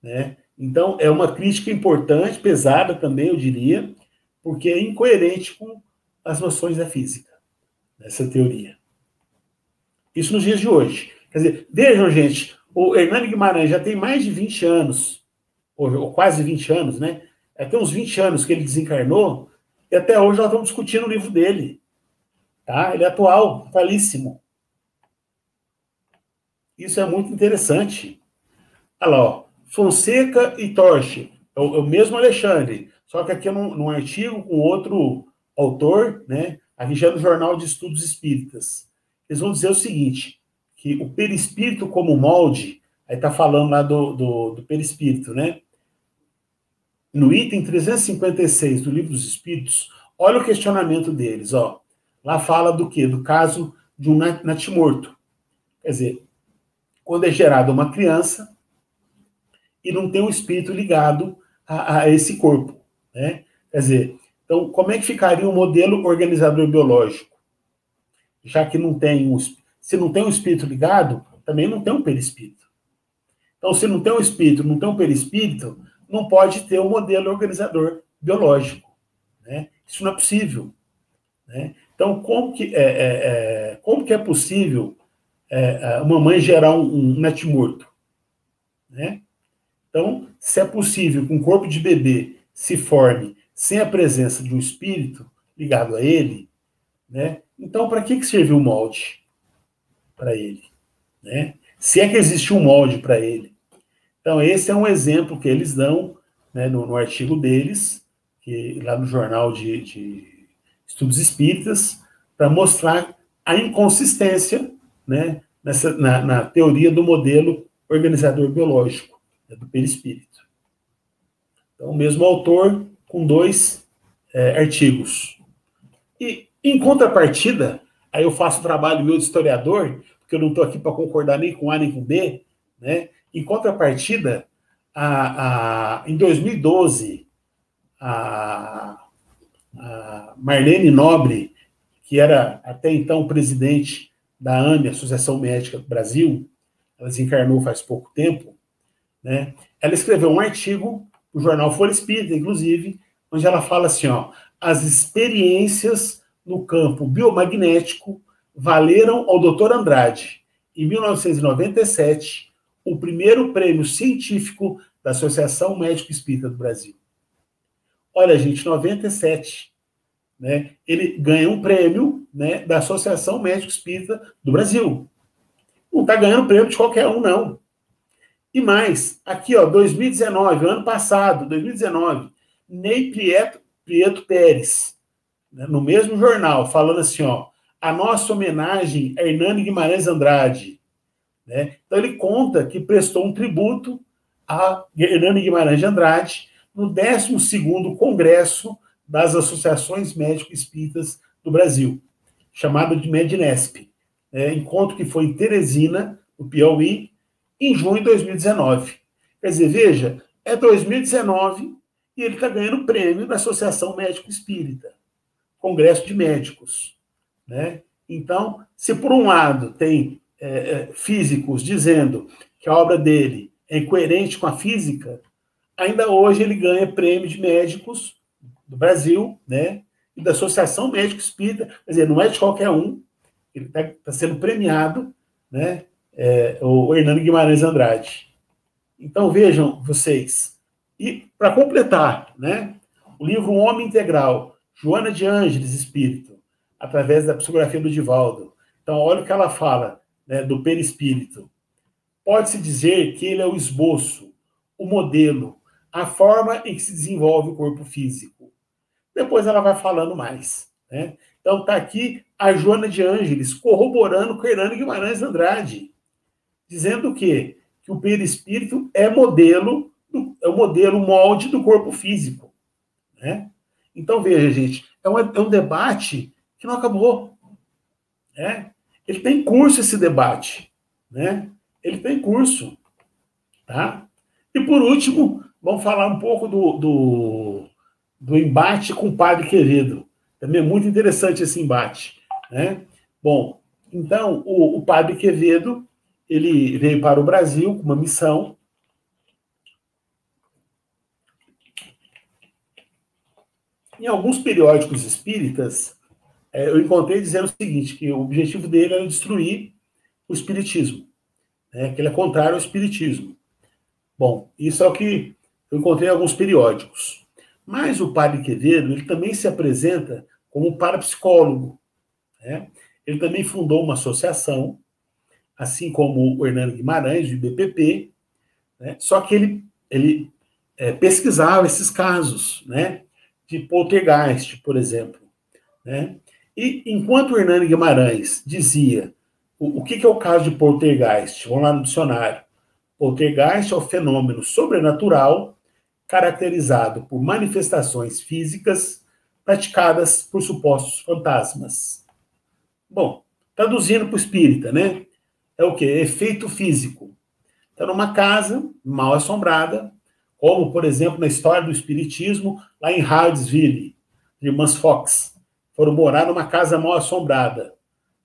Né? Então, é uma crítica importante, pesada também, eu diria, porque é incoerente com as noções da física, essa teoria. Isso nos dias de hoje. Quer dizer, vejam, gente, o Hernani Guimarães já tem mais de 20 anos, ou, quase 20 anos, né? é, tem uns 20 anos que ele desencarnou, e até hoje nós estamos discutindo o livro dele. Tá? Ele é atual, atualíssimo. Isso é muito interessante. Olha lá, ó. Fonseca e Torche. É o, é o, mesmo Alexandre, só que aqui num, num, artigo com outro autor, né? Aqui já no Jornal de Estudos Espíritas. Eles vão dizer o seguinte, que o perispírito como molde, aí tá falando lá do, do, do perispírito, né? no item 356 do Livro dos Espíritos, olha o questionamento deles, ó. Lá fala do quê? Do caso de um natimorto. Quer dizer, quando é gerada uma criança e não tem um espírito ligado a, a esse corpo, né? Quer dizer, então, como é que ficaria o modelo organizador biológico? Já que não tem um, se não tem um espírito ligado, também não tem um perispírito. Então, se não tem um espírito, não tem um perispírito, não pode ter um modelo organizador biológico. Né? Isso não é possível. Né? Então, como que é, é, é como que é possível é, uma mãe gerar um, um morto? Né? Então, se é possível que um corpo de bebê se forme sem a presença de um espírito ligado a ele, né? então para que, que serviu o molde para ele? Né? Se é que existe um molde para ele. Então, esse é um exemplo que eles dão né, no, no, artigo deles, que, lá no Jornal de, de Estudos Espíritas, para mostrar a inconsistência né, nessa, na, na, teoria do modelo organizador biológico, né, do perispírito. Então, o mesmo autor com dois é, artigos. E, em contrapartida, aí eu faço o trabalho meu de historiador, porque eu não estou aqui para concordar nem com A nem com B, né? Em contrapartida, a, a, em 2012, a, a Marlene Nobre, que era até então presidente da AME, Associação Médica do Brasil, ela desencarnou faz pouco tempo, né? ela escreveu um artigo o jornal Folha Espírita, inclusive, onde ela fala assim, ó, as experiências no campo biomagnético valeram ao Dr. Andrade, em 1997, o primeiro prêmio científico da Associação Médico Espírita do Brasil. Olha, gente, 97, né? Ele ganha um prêmio, né, da Associação Médico Espírita do Brasil. Não está ganhando prêmio de qualquer um, não. E mais, aqui, ó, 2019, ano passado, 2019, Ney Prieto, Prieto Pérez, né, no mesmo jornal, falando assim, ó, a nossa homenagem a Hernani Guimarães Andrade. Né? Então ele conta que prestou um tributo a Hernani Guimarães Andrade no 12º Congresso das Associações Médicos Espíritas do Brasil, chamado de Medinesp. Né? Encontro que foi em Teresina, no Piauí, em junho de 2019. Quer dizer, veja, é 2019 e ele está ganhando prêmio da Associação Médico Espírita, Congresso de Médicos. Né? Então, se por um lado tem é, é, físicos dizendo que a obra dele é incoerente com a física, ainda hoje ele ganha prêmio de médicos do Brasil, né? E da Associação Médico Espírita, quer dizer, não é de qualquer um, ele está tá sendo premiado, né? É, o Hernando Guimarães Andrade. Então vejam vocês. E para completar, né? O livro Homem Integral, Joana de Ângeles Espírito, através da psicografia do Divaldo. Então, olha o que ela fala né, do perispírito. Pode-se dizer que ele é o esboço, o modelo, a forma em que se desenvolve o corpo físico. Depois ela vai falando mais. Né? Então, está aqui a Joana de Ângeles corroborando com Hernando Guimarães Andrade, dizendo o quê? Que o perispírito é modelo, é o modelo molde do corpo físico. Né? Então, veja, gente, é um, é um debate que não acabou. Né? Ele tem curso esse debate. Né? Ele tem curso. Tá? E por último, vamos falar um pouco do, do, do embate com o padre Quevedo. Também é muito interessante esse embate. Né? Bom, então, o, o padre Quevedo ele veio para o Brasil com uma missão. Em alguns periódicos espíritas, é, eu encontrei dizendo o seguinte, que o objetivo dele era destruir o espiritismo, né, que ele é contrário ao espiritismo. Bom, isso é o que eu encontrei alguns periódicos. Mas o padre Quevedo, ele também se apresenta como parapsicólogo. Né? Ele também fundou uma associação, assim como o Hernando Guimarães, do IBPP, né? só que ele, ele é, pesquisava esses casos, né? de poltergeist, por exemplo. Né? E enquanto o Hernani Guimarães dizia o, o que, que é o caso de poltergeist, vamos lá no dicionário. Poltergeist é o fenômeno sobrenatural caracterizado por manifestações físicas praticadas por supostos fantasmas. Bom, traduzindo para o espírita, né? É o que? Efeito físico. Está numa casa mal assombrada, como, por exemplo, na história do espiritismo, lá em Hardesville, de Irmãs Fox foram morar numa casa mal assombrada,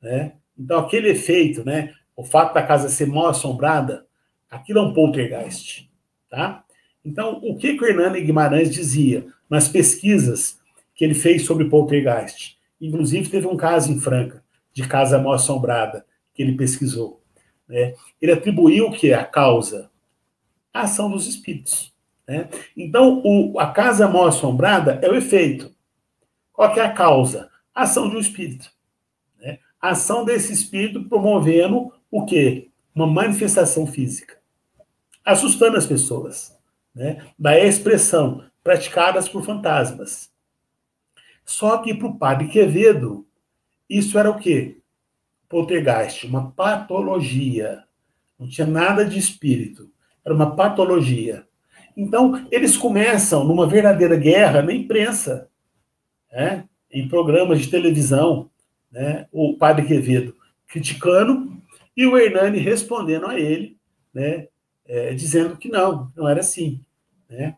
né? Então aquele efeito, né? O fato da casa ser mal assombrada, aquilo é um poltergeist, tá? Então o que, que o Hernani Guimarães dizia nas pesquisas que ele fez sobre poltergeist? Inclusive teve um caso em Franca de casa mal assombrada que ele pesquisou. Né? Ele atribuiu o que a causa, a ação dos espíritos. Né? Então o, a casa mal assombrada é o efeito. Qual é a causa? A ação de um espírito. Né? A ação desse espírito promovendo o quê? Uma manifestação física. Assustando as pessoas. Né? Da expressão, praticadas por fantasmas. Só que para o padre Quevedo, isso era o quê? Poltergeist, uma patologia. Não tinha nada de espírito. Era uma patologia. Então, eles começam numa verdadeira guerra na imprensa né, em programas de televisão, né, o padre Quevedo criticando e o Hernani respondendo a ele, né, é, dizendo que não, não era assim. Né?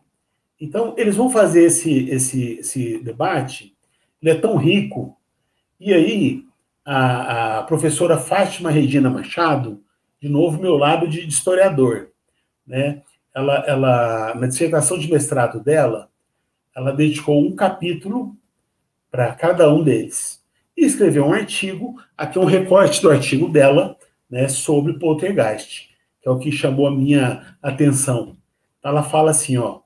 Então, eles vão fazer esse, esse, esse debate, ele é tão rico, e aí a, a professora Fátima Regina Machado, de novo, meu lado de historiador, né? ela, ela, na dissertação de mestrado dela, ela dedicou um capítulo para cada um deles. E escreveu um artigo, aqui é um recorte do artigo dela, né, sobre poltergeist, que é o que chamou a minha atenção. Ela fala assim, ó,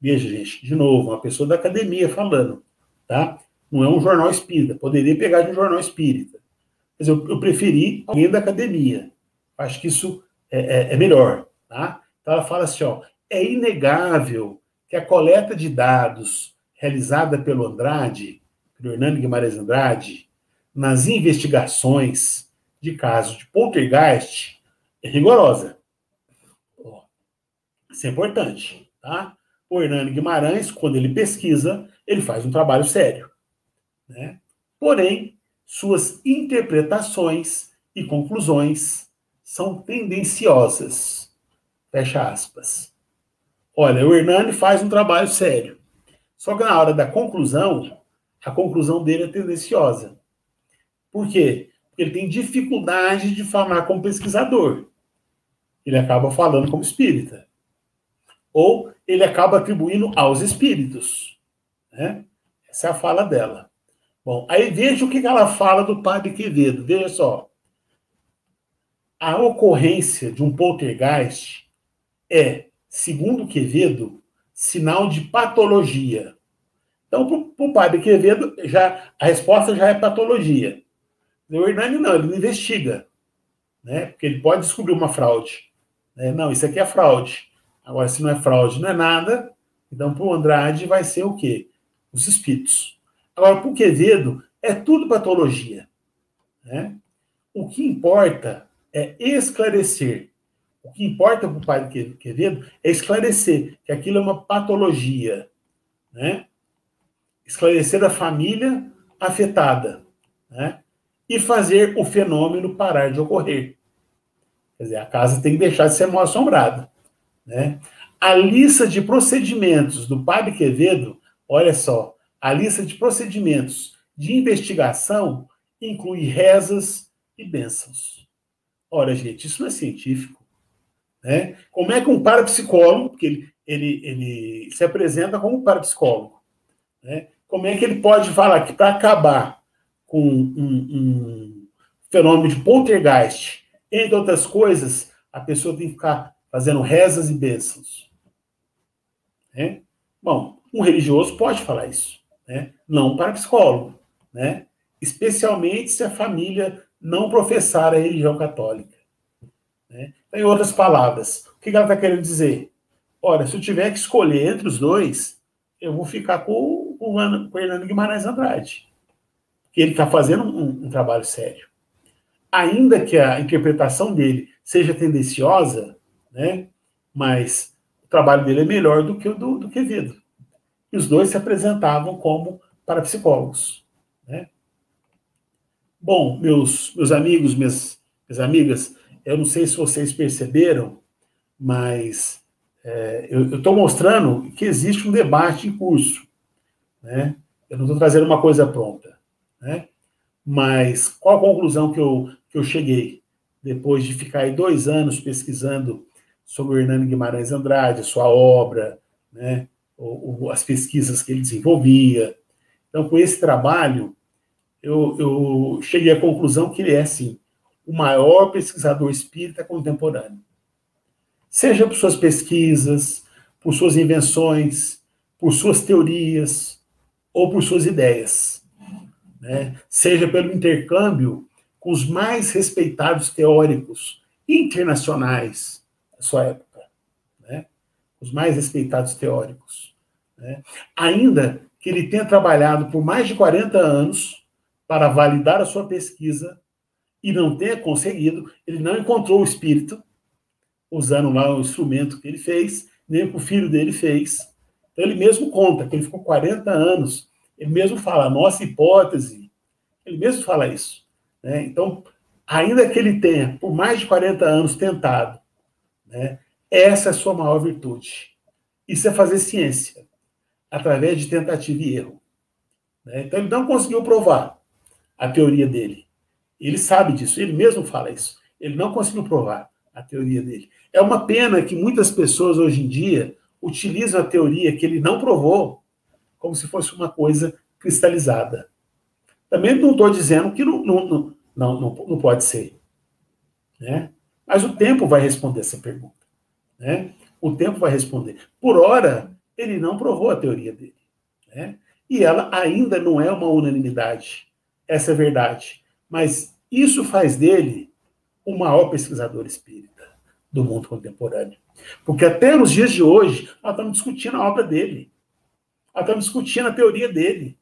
veja, gente, de novo, uma pessoa da academia falando, tá? Não é um jornal espírita, poderia pegar de um jornal espírita, mas eu, eu preferi alguém da academia. Acho que isso é, é, é melhor, tá? Então ela fala assim, ó, é inegável que a coleta de dados realizada pelo Andrade, pelo Hernando Guimarães Andrade, nas investigações de casos de poltergeist é rigorosa. Isso é importante, tá? O Hernando Guimarães, quando ele pesquisa, ele faz um trabalho sério. Né? Porém, suas interpretações e conclusões são tendenciosas. Fecha aspas. Olha, o Hernani faz um trabalho sério. Só que na hora da conclusão, a conclusão dele é tendenciosa. Por quê? Porque ele tem dificuldade de falar como pesquisador. Ele acaba falando como espírita. Ou ele acaba atribuindo aos espíritos. Né? Essa é a fala dela. Bom, aí veja o que ela fala do padre Quevedo. Veja só. A ocorrência de um poltergeist é, segundo Quevedo, sinal de patologia. Então, para o padre Quevedo, já, a resposta já é patologia. O Hernani não, ele não investiga. Né? Porque ele pode descobrir uma fraude. Né? Não, isso aqui é fraude. Agora, se não é fraude, não é nada. Então, para o Andrade, vai ser o quê? Os espíritos. Agora, para o Quevedo, é tudo patologia. Né? O que importa é esclarecer. O que importa para o padre Quevedo é esclarecer que aquilo é uma patologia. Né? Esclarecer a família afetada. Né? E fazer o fenômeno parar de ocorrer. Quer dizer, a casa tem que deixar de ser mal assombrada. Né? A lista de procedimentos do padre Quevedo, olha só, a lista de procedimentos de investigação inclui rezas e bênçãos. Ora, gente, isso não é científico. Né? Como é que um parapsicólogo, porque ele, ele, ele se apresenta como parapsicólogo, né? como é que ele pode falar que para acabar com um, um fenômeno de poltergeist, entre outras coisas, a pessoa tem que ficar fazendo rezas e bênçãos? Né? Bom, um religioso pode falar isso né? não para psicólogo, né? especialmente se a família não professar a religião católica. Né? Em outras palavras, o que ela está querendo dizer? Olha, se eu tiver que escolher entre os dois, eu vou ficar com, com, o Hernando Guimarães Andrade, que ele está fazendo um, um trabalho sério. Ainda que a interpretação dele seja tendenciosa, né? mas o trabalho dele é melhor do que o do, do Quevedo e os dois se apresentavam como parapsicólogos. Né? Bom, meus, meus amigos, minhas, minhas amigas, eu não sei se vocês perceberam, mas é, eu estou mostrando que existe um debate em curso. Né? Eu não estou trazendo uma coisa pronta. Né? Mas qual a conclusão que eu, que eu cheguei depois de ficar aí dois anos pesquisando sobre o Hernando Guimarães Andrade, sua obra, né? as pesquisas que ele desenvolvia. Então, com esse trabalho, eu, eu cheguei à conclusão que ele é, sim, o maior pesquisador espírita contemporâneo. Seja por suas pesquisas, por suas invenções, por suas teorias ou por suas ideias. Né? Seja pelo intercâmbio com os mais respeitados teóricos internacionais da sua época os mais respeitados teóricos. Né? Ainda que ele tenha trabalhado por mais de 40 anos para validar a sua pesquisa e não tenha conseguido, ele não encontrou o espírito, usando lá o instrumento que ele fez, nem o que o filho dele fez. Então, ele mesmo conta que ele ficou 40 anos, ele mesmo fala, nossa hipótese, ele mesmo fala isso. Né? Então, ainda que ele tenha, por mais de 40 anos, tentado, né, essa é a sua maior virtude. Isso é fazer ciência, através de tentativa e erro. Né? Então, ele não conseguiu provar a teoria dele. Ele sabe disso, ele mesmo fala isso. Ele não conseguiu provar, a teoria dele. É uma pena que muitas pessoas hoje em dia utilizam a teoria que ele não provou como se fosse uma coisa cristalizada. Também não estou dizendo que não, não, não, não, não pode ser. Né? Mas o tempo vai responder essa pergunta. Né? O tempo vai responder. Por hora, ele não provou a teoria dele. Né? E ela ainda não é uma unanimidade. Essa é a verdade. Mas isso faz dele o maior pesquisador espírita do mundo contemporâneo. Porque até nos dias de hoje, nós estamos discutindo a obra dele. Nós estamos discutindo a teoria dele.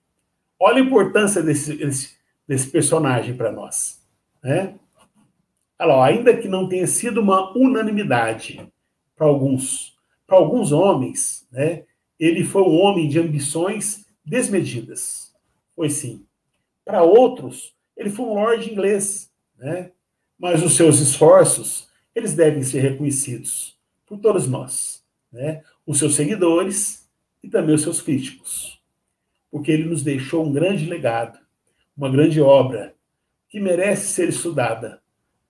Olha a importância desse, desse, desse personagem para nós. Né? Olha, ainda que não tenha sido uma unanimidade para alguns, para alguns homens, né, ele foi um homem de ambições desmedidas. Foi sim. Para outros, ele foi um lord inglês, né? Mas os seus esforços, eles devem ser reconhecidos por todos nós, né? Os seus seguidores e também os seus críticos. Porque ele nos deixou um grande legado, uma grande obra que merece ser estudada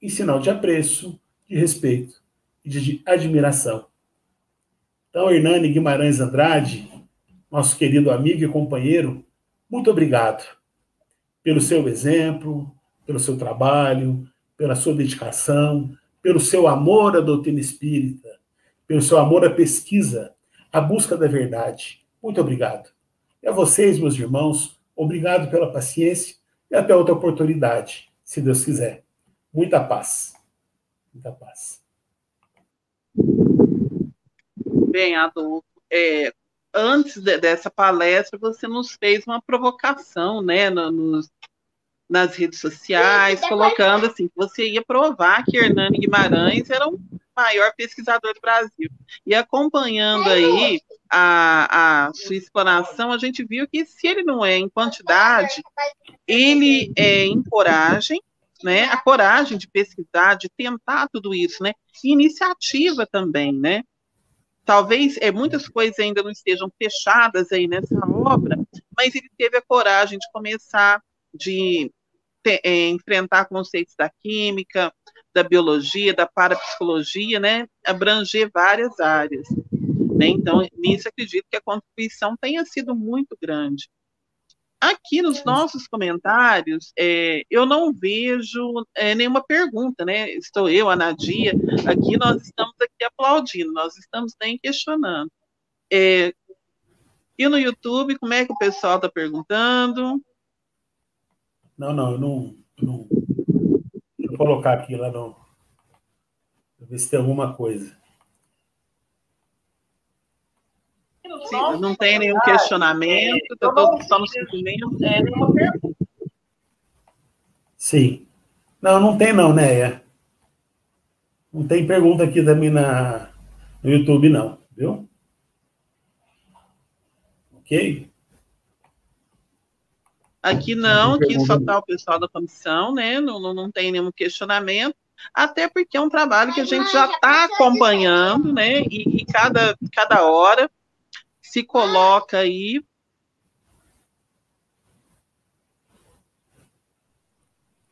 em sinal de apreço, de respeito e de admiração. Então, Hernani Guimarães Andrade, nosso querido amigo e companheiro, muito obrigado pelo seu exemplo, pelo seu trabalho, pela sua dedicação, pelo seu amor à doutrina espírita, pelo seu amor à pesquisa, à busca da verdade. Muito obrigado. E a vocês, meus irmãos, obrigado pela paciência e até outra oportunidade, se Deus quiser. Muita paz. Muita paz. Bem, Adolfo, é, antes de, dessa palestra, você nos fez uma provocação, né, no, nos, nas redes sociais, colocando assim, que você ia provar que Hernani Guimarães era o maior pesquisador do Brasil. E acompanhando aí a, a sua explanação, a gente viu que se ele não é em quantidade, ele é em coragem, né? A coragem de pesquisar, de tentar tudo isso, né? E iniciativa também, né? Talvez é, muitas coisas ainda não estejam fechadas aí nessa obra, mas ele teve a coragem de começar de te, é, enfrentar conceitos da química, da biologia, da parapsicologia, né? Abranger várias áreas. Né? Então, nisso acredito que a contribuição tenha sido muito grande. Aqui nos nossos comentários, é, eu não vejo é, nenhuma pergunta, né? Estou eu, a Nadia, aqui nós estamos aqui aplaudindo, nós estamos nem questionando. É, e no YouTube, como é que o pessoal está perguntando? Não, não, eu não, não. Deixa eu colocar aqui lá no. ver se tem alguma coisa. Sim, não tem nenhum questionamento, está todo só no cumprimento, é nenhuma pergunta. Sim. Não, não tem não, né? Não tem pergunta aqui também na, no YouTube, não, viu? Ok? Aqui não, aqui só está o pessoal da comissão, né? Não, não, não tem nenhum questionamento, até porque é um trabalho que a gente já está acompanhando, né? E, e, cada, cada hora se coloca aí.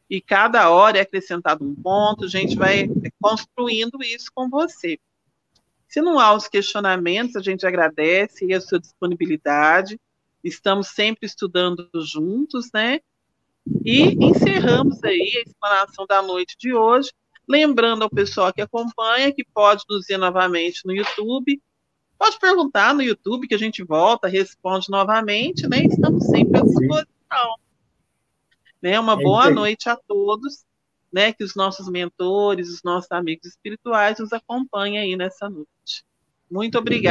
E cada hora é acrescentado um ponto, a gente vai construindo isso com você. Se não há os questionamentos, a gente agradece a sua disponibilidade. Estamos sempre estudando juntos, né? E encerramos aí a explanação da noite de hoje. Lembrando ao pessoal que acompanha que pode nos ver novamente no YouTube Pode perguntar no YouTube que a gente volta, responde novamente, né? Estamos sempre à disposição. Né? Uma é boa noite a todos, né? Que os nossos mentores, os nossos amigos espirituais nos acompanhem aí nessa noite. Muito obrigada.